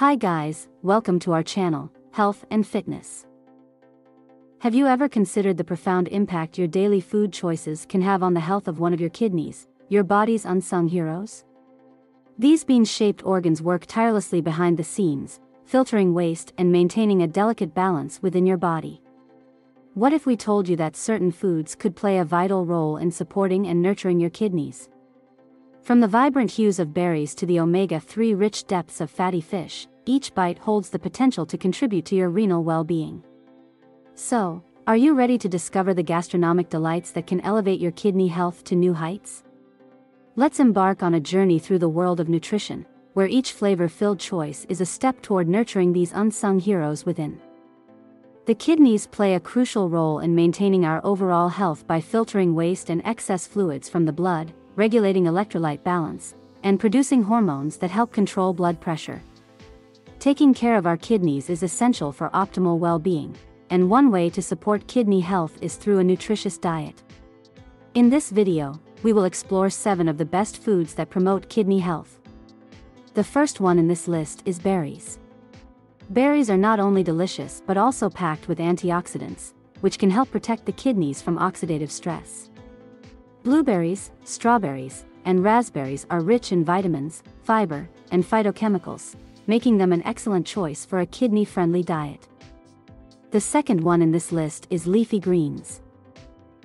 Hi guys, welcome to our channel, Health and Fitness. Have you ever considered the profound impact your daily food choices can have on the health of one of your kidneys, your body's unsung heroes? These bean-shaped organs work tirelessly behind the scenes, filtering waste and maintaining a delicate balance within your body. What if we told you that certain foods could play a vital role in supporting and nurturing your kidneys? From the vibrant hues of berries to the omega-3 rich depths of fatty fish, each bite holds the potential to contribute to your renal well-being. So, are you ready to discover the gastronomic delights that can elevate your kidney health to new heights? Let's embark on a journey through the world of nutrition, where each flavor-filled choice is a step toward nurturing these unsung heroes within. The kidneys play a crucial role in maintaining our overall health by filtering waste and excess fluids from the blood, regulating electrolyte balance, and producing hormones that help control blood pressure. Taking care of our kidneys is essential for optimal well-being, and one way to support kidney health is through a nutritious diet. In this video, we will explore 7 of the best foods that promote kidney health. The first one in this list is berries. Berries are not only delicious but also packed with antioxidants, which can help protect the kidneys from oxidative stress. Blueberries, strawberries, and raspberries are rich in vitamins, fiber, and phytochemicals, making them an excellent choice for a kidney-friendly diet. The second one in this list is leafy greens.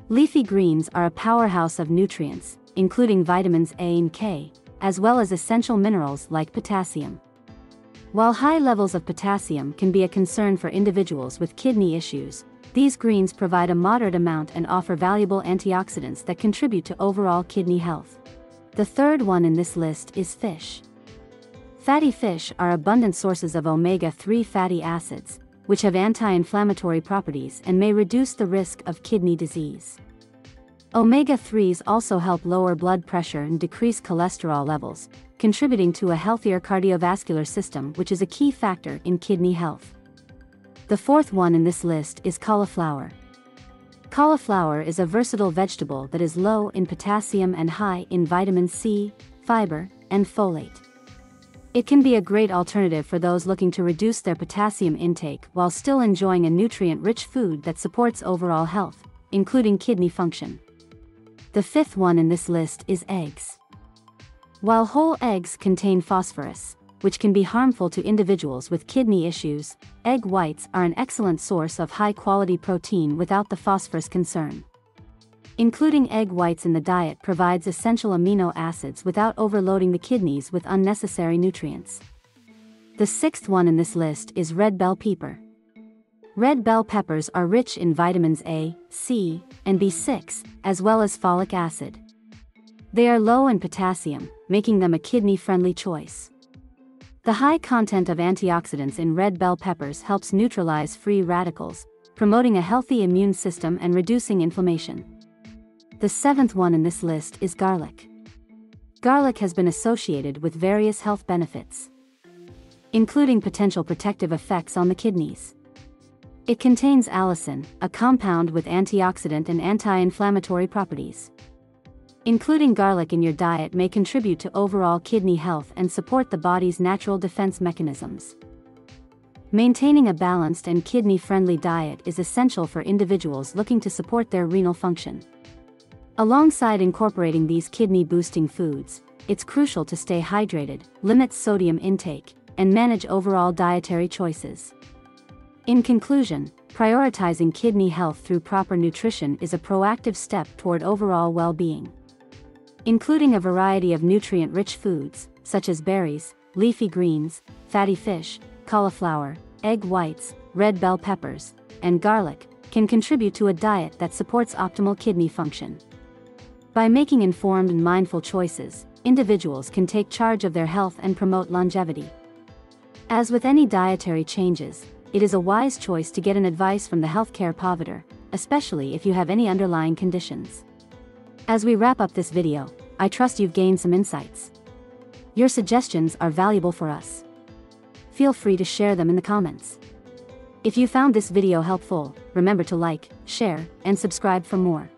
Leafy greens are a powerhouse of nutrients, including vitamins A and K, as well as essential minerals like potassium. While high levels of potassium can be a concern for individuals with kidney issues, these greens provide a moderate amount and offer valuable antioxidants that contribute to overall kidney health. The third one in this list is fish. Fatty fish are abundant sources of omega-3 fatty acids, which have anti-inflammatory properties and may reduce the risk of kidney disease. Omega-3s also help lower blood pressure and decrease cholesterol levels, contributing to a healthier cardiovascular system which is a key factor in kidney health. The fourth one in this list is cauliflower. Cauliflower is a versatile vegetable that is low in potassium and high in vitamin C, fiber, and folate. It can be a great alternative for those looking to reduce their potassium intake while still enjoying a nutrient-rich food that supports overall health, including kidney function. The fifth one in this list is eggs. While whole eggs contain phosphorus, which can be harmful to individuals with kidney issues, egg whites are an excellent source of high-quality protein without the phosphorus concern. Including egg whites in the diet provides essential amino acids without overloading the kidneys with unnecessary nutrients. The sixth one in this list is red bell pepper. Red bell peppers are rich in vitamins A, C, and B6, as well as folic acid. They are low in potassium, making them a kidney-friendly choice. The high content of antioxidants in red bell peppers helps neutralize free radicals, promoting a healthy immune system and reducing inflammation. The seventh one in this list is garlic. Garlic has been associated with various health benefits, including potential protective effects on the kidneys. It contains allicin, a compound with antioxidant and anti-inflammatory properties. Including garlic in your diet may contribute to overall kidney health and support the body's natural defense mechanisms. Maintaining a balanced and kidney-friendly diet is essential for individuals looking to support their renal function. Alongside incorporating these kidney-boosting foods, it's crucial to stay hydrated, limit sodium intake, and manage overall dietary choices. In conclusion, prioritizing kidney health through proper nutrition is a proactive step toward overall well-being including a variety of nutrient-rich foods, such as berries, leafy greens, fatty fish, cauliflower, egg whites, red bell peppers, and garlic, can contribute to a diet that supports optimal kidney function. By making informed and mindful choices, individuals can take charge of their health and promote longevity. As with any dietary changes, it is a wise choice to get an advice from the healthcare provider, especially if you have any underlying conditions. As we wrap up this video, I trust you've gained some insights. Your suggestions are valuable for us. Feel free to share them in the comments. If you found this video helpful, remember to like, share, and subscribe for more.